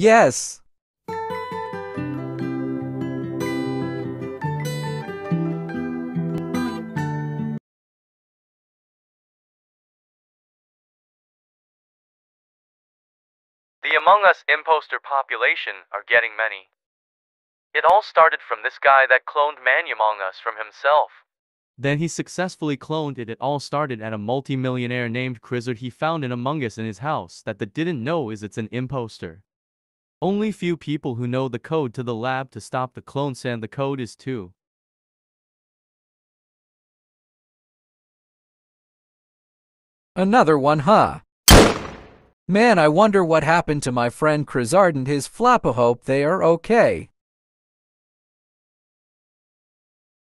Yes. The Among Us imposter population are getting many. It all started from this guy that cloned Man Among Us from himself. Then he successfully cloned it. It all started at a multimillionaire named Chrizard he found an Among Us in his house that the didn't know is it's an imposter. Only few people who know the code to the lab to stop the clone send the code is 2. Another one, huh? Man, I wonder what happened to my friend Chrizard and his Floppa hope they are okay.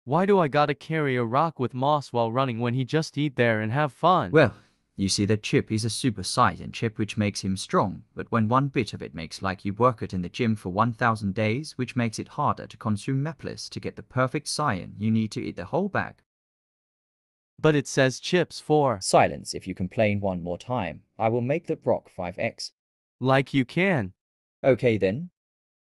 Why do I gotta carry a rock with moss while running when he just eat there and have fun? Well, you see that chip is a super saiyan chip which makes him strong, but when one bit of it makes like you work it in the gym for 1000 days, which makes it harder to consume Meplis to get the perfect saiyan, you need to eat the whole bag. but it says chips for, Silence if you complain one more time. I will make the rock 5x. like you can. Okay then.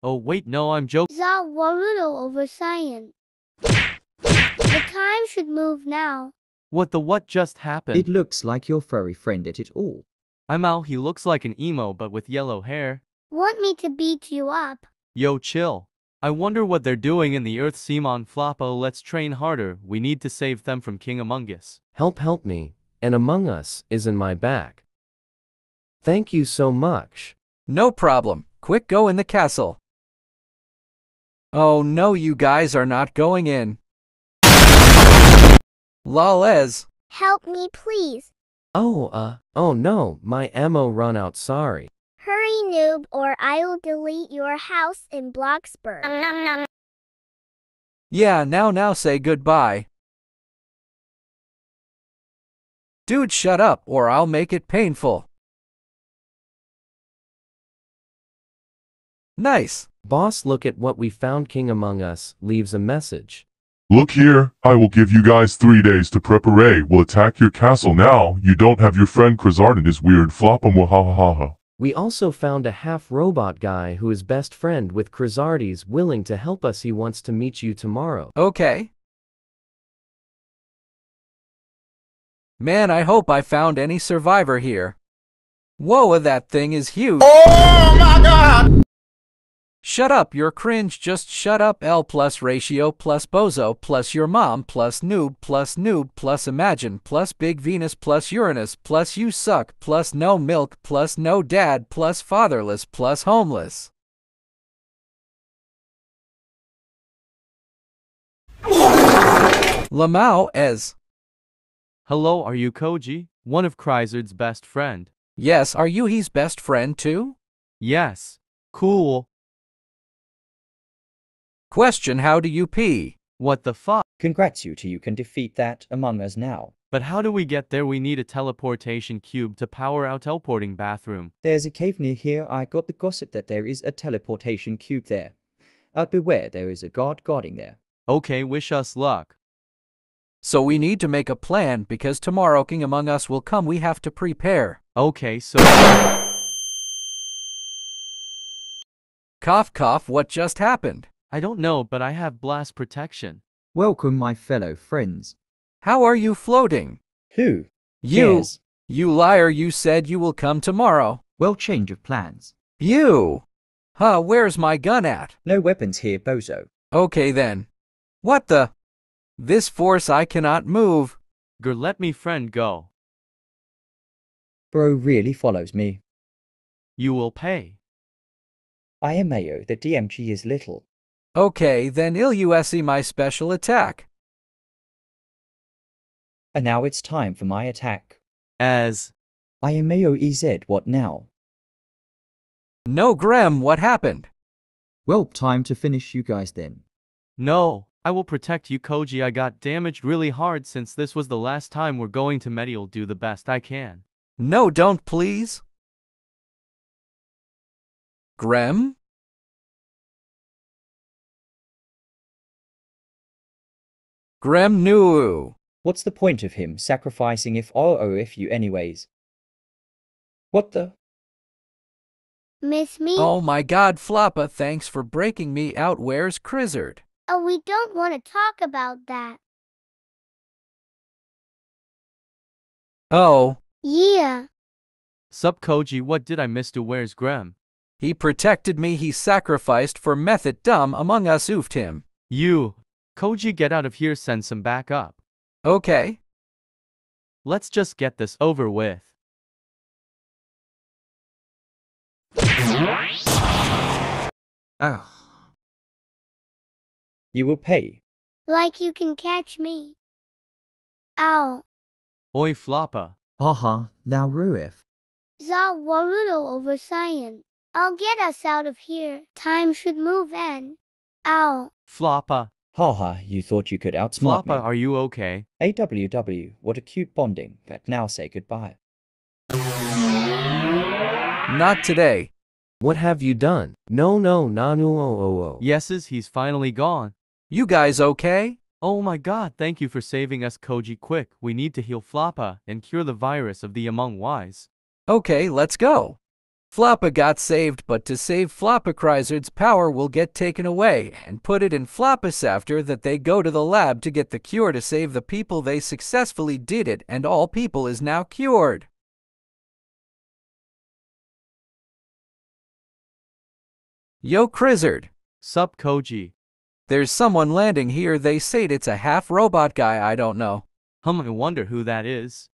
Oh wait no I'm joking. Za Warudo over science. The time should move now. What the what just happened? It looks like your furry friend did it all. I'm out he looks like an emo but with yellow hair. Want me to beat you up? Yo chill. I wonder what they're doing in the Earth Simon Floppa let's train harder, we need to save them from King Among Us. Help help me, and Among Us is in my back. Thank you so much. No problem. Quick go in the castle. Oh no, you guys are not going in. Lolez. Help me, please. Oh, uh, oh no, my ammo run out sorry. Hurry, noob, or I'll delete your house in Bloxburg. Yeah, now now say goodbye. Dude, shut up or I'll make it painful. Nice. Boss, look at what we found King Among Us leaves a message. Look here, I will give you guys three days to prepare. We'll attack your castle now. You don't have your friend Krazard and his weird flop ha ha ha ha. We also found a half robot guy who is best friend with Krazardes willing to help us. He wants to meet you tomorrow. Okay. Man, I hope I found any survivor here. Whoa, that thing is huge. Oh my god! Shut up, you're cringe. Just shut up. L plus ratio plus bozo plus your mom plus noob plus noob plus imagine plus big Venus plus Uranus plus you suck plus no milk plus no dad plus fatherless plus homeless. Lamau as Hello are you Koji? One of Chrizard's best friend. Yes, are you his best friend too? Yes. Cool. Question How do you pee? What the fuck? Congrats you two, you can defeat that Among Us now. But how do we get there? We need a teleportation cube to power our teleporting bathroom. There's a cave near here. I got the gossip that there is a teleportation cube there. But beware, there is a guard guarding there. Okay, wish us luck. So we need to make a plan because tomorrow King Among Us will come. We have to prepare. Okay, so Cough, cough, what just happened? I don't know, but I have blast protection. Welcome, my fellow friends. How are you floating? Who? You, cares? you liar, you said you will come tomorrow. Well, change of plans. You! Huh, where's my gun at? No weapons here, bozo. Okay then. What the? This force I cannot move. Grr, let me friend go. Bro really follows me. You will pay. I am Mayo, the DMG is little. Okay, then ill you see my special attack. And now it's time for my attack. As I am Mayo EZ, what now? No, Grem, what happened? Well, time to finish you guys then. no, I will protect you, Koji. I got damaged really hard since this was the last time we're going to Medial. Do the best I can. No, don't please. Grem? Grem Nuu. What's the point of him sacrificing if or if you anyways? What the? Miss me? Oh my god, Floppa, thanks for breaking me out. Where's Chrizard? Oh, we don't want to talk about that. Oh, Yeah. Sup Koji, what did I miss to where's Grem? he protected me, he sacrificed for method dumb among us oofed him. You. Koji, get out of here, send some back up. Okay. Let's just get this over with. Oh. You will pay. Like you can catch me. Ow. Oi Floppa. Haha, now Ruif. Za Warudo over Cyan. I'll get us out of here. Time should move in. Ow. Floppa. Haha, you thought you could outsmart Floppa, are you okay? AWW, what a cute bonding, but now say goodbye. Not today. What have you done? No, no, nanu oh oh oh. Yeses, he's finally gone. You guys okay? Oh my god, thank you for saving us, Koji. Quick, we need to heal Floppa and cure the virus of the Among Wise. Okay, let's go. Floppa got saved, but to save Floppa Chrizard's power will get taken away and put it in Floppus after that they go to the lab to get the cure to save the people they successfully did it and all people is now cured. Yo Chrizard, Sup Koji. there's someone landing here they say it's a half robot guy I don't know. Hum, I wonder who that is.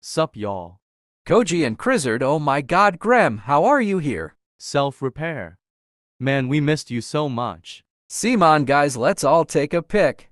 Sup y'all. Koji and Chrizard, oh my god Graham, how are you here? Self-repair. Man, we missed you so much. Simon guys, let's all take a pic.